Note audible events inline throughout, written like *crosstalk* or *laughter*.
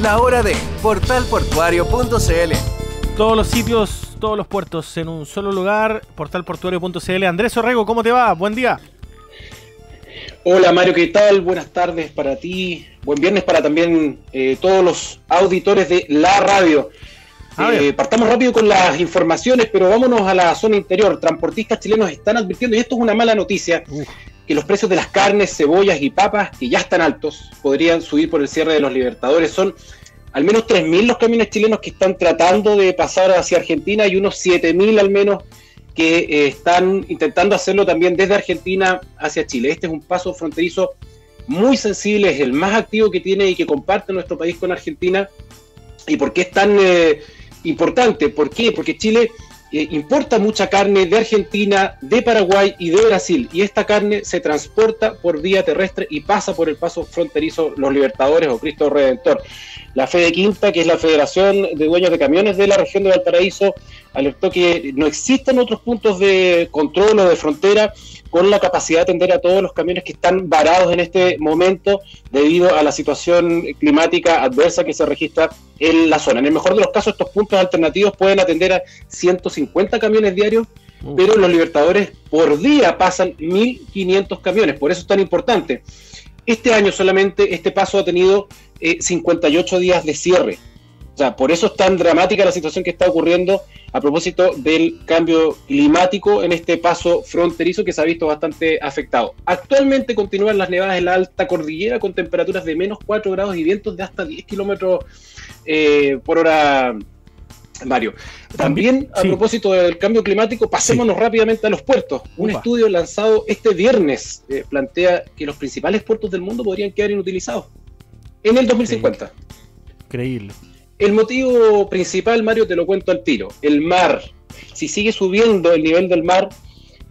La hora de portalportuario.cl. Todos los sitios, todos los puertos en un solo lugar, portalportuario.cl. Andrés Orrego, ¿cómo te va? Buen día. Hola Mario, ¿qué tal? Buenas tardes para ti. Buen viernes para también eh, todos los auditores de la radio. Eh, partamos rápido con las informaciones, pero vámonos a la zona interior. Transportistas chilenos están advirtiendo, y esto es una mala noticia, que los precios de las carnes, cebollas y papas, que ya están altos, podrían subir por el cierre de los Libertadores. Son al menos 3.000 los camiones chilenos que están tratando de pasar hacia Argentina y unos 7.000 al menos que eh, están intentando hacerlo también desde Argentina hacia Chile. Este es un paso fronterizo muy sensible, es el más activo que tiene y que comparte nuestro país con Argentina. ¿Y por qué es tan eh, importante? ¿Por qué? Porque Chile importa mucha carne de Argentina, de Paraguay y de Brasil, y esta carne se transporta por vía terrestre y pasa por el paso fronterizo Los Libertadores o Cristo Redentor. La Fede Quinta, que es la Federación de Dueños de Camiones de la región de Valparaíso, alertó que no existen otros puntos de control o de frontera con la capacidad de atender a todos los camiones que están varados en este momento debido a la situación climática adversa que se registra en la zona. En el mejor de los casos, estos puntos alternativos pueden atender a 150 camiones diarios, pero los libertadores por día pasan 1.500 camiones, por eso es tan importante. Este año solamente este paso ha tenido 58 eh, días de cierre. O sea, por eso es tan dramática la situación que está ocurriendo a propósito del cambio climático en este paso fronterizo que se ha visto bastante afectado. Actualmente continúan las nevadas en la alta cordillera con temperaturas de menos 4 grados y vientos de hasta 10 kilómetros eh, por hora, Mario. También a propósito del cambio climático, pasémonos rápidamente a los puertos. Un estudio lanzado este viernes eh, plantea que los principales puertos del mundo podrían quedar inutilizados en el 2050. Increíble. El motivo principal, Mario, te lo cuento al tiro. El mar. Si sigue subiendo el nivel del mar,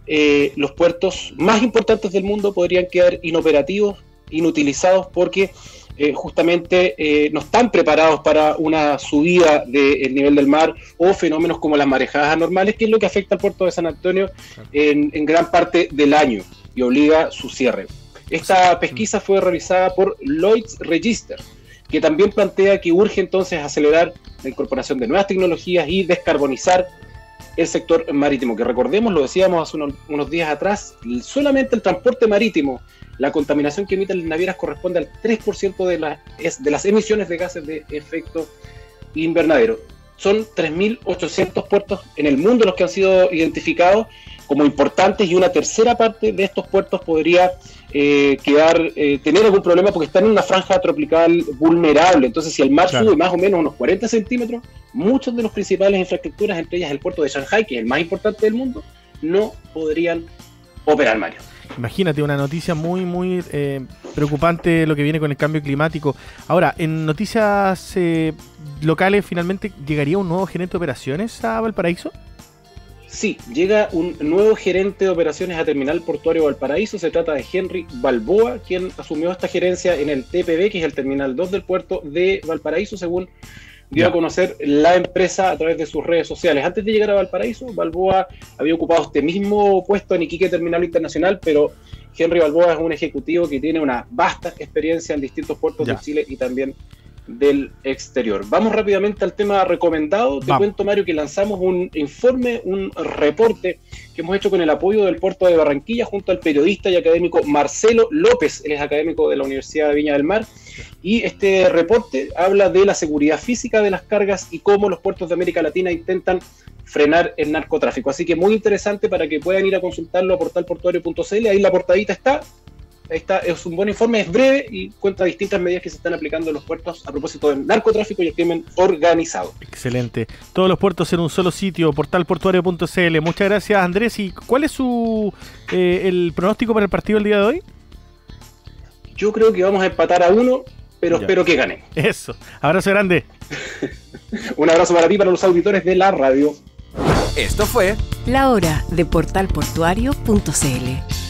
eh, los puertos más importantes del mundo podrían quedar inoperativos, inutilizados, porque eh, justamente eh, no están preparados para una subida del nivel del mar o fenómenos como las marejadas anormales, que es lo que afecta al puerto de San Antonio en, en gran parte del año y obliga su cierre. Esta pesquisa fue realizada por Lloyd's Register, que también plantea que urge entonces acelerar la incorporación de nuevas tecnologías y descarbonizar el sector marítimo, que recordemos, lo decíamos hace unos, días atrás, solamente el transporte marítimo, la contaminación que emiten las navieras corresponde al 3% de, de las emisiones de gases de efecto invernadero. Son 3.800 puertos en el mundo los que han sido identificados como importantes y una tercera parte de estos puertos podría eh, quedar, eh, tener algún problema porque están en una franja tropical vulnerable. Entonces, si el mar sube más o menos unos 40 centímetros, muchos de los principales infraestructuras, entre ellas el puerto de Shanghai, que es el más importante del mundo, no podrían operar, Mario. Imagínate, una noticia muy, muy eh, preocupante lo que viene con el cambio climático. Ahora, en noticias locales, finalmente, ¿llegaría un nuevo gerente de operaciones a Valparaíso? Sí, llega un nuevo gerente de operaciones a Terminal Portuario Valparaíso. Se trata de Henry Balboa, quien asumió esta gerencia en el TPB, que es el Terminal 2 del puerto de Valparaíso, según dio a conocer la empresa a través de sus redes sociales. Antes de llegar a Valparaíso, Balboa había ocupado este mismo puesto en Iquique Terminal Internacional, pero Henry Balboa es un ejecutivo que tiene una vasta experiencia en distintos puertos de Chile y también del exterior. Vamos rápidamente al tema recomendado. Te cuento, Mario, que lanzamos un informe, un reporte que hemos hecho con el apoyo del puerto de Barranquilla junto al periodista y académico Marcelo López, él es académico de la Universidad de Viña del Mar. Y este reporte habla de la seguridad física de las cargas y cómo los puertos de América Latina intentan frenar el narcotráfico. Así que muy interesante para que puedan ir a consultarlo a portalportuario.cl. Ahí la portadita está está, es un buen informe, es breve y cuenta distintas medidas que se están aplicando en los puertos a propósito del narcotráfico y el crimen organizado. Excelente. Todos los puertos en un solo sitio, portalportuario.cl. Muchas gracias, Andrés. ¿Y cuál es su eh, el pronóstico para el partido del día de hoy? Yo creo que vamos a empatar a uno, pero espero que gane. Eso. Abrazo grande. *laughs* un abrazo para ti, para los auditores de la radio. Esto fue La Hora de portalportuario.cl.